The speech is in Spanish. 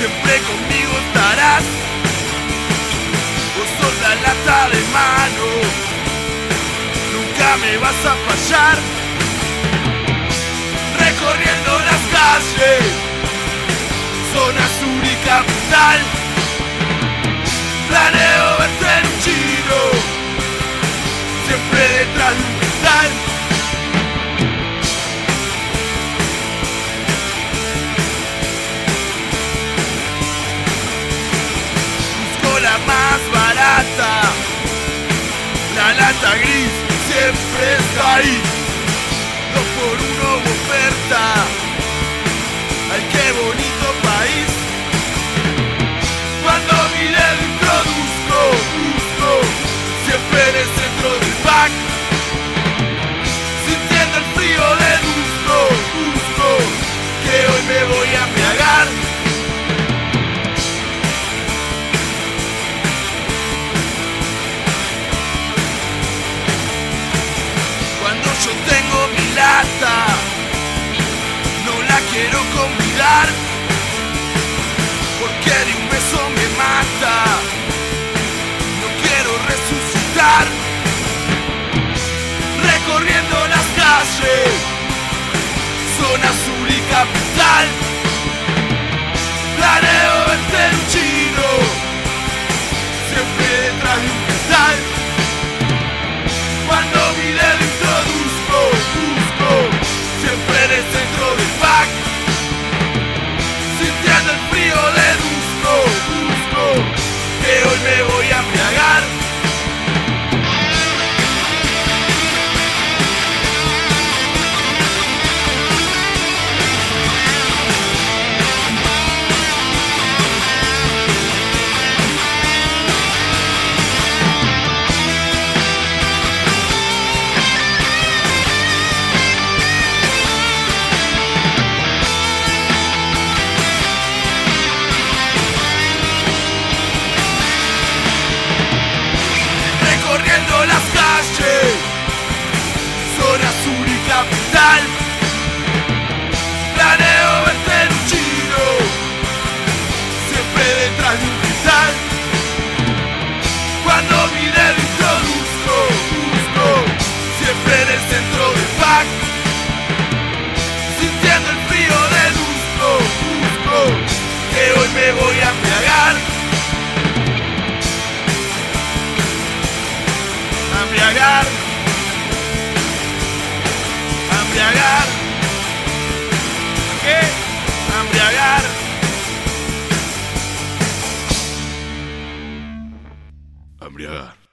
siempre conmigo estarás. Vos sos la lata de mano, nunca me vas a fallar. Recorriendo las calles. はい。Cuando mi delito busco, busco, siempre en el centro del pack. Sintiendo el frío del busco, busco, que hoy me voy a embriagar. A embriagar. embriagar.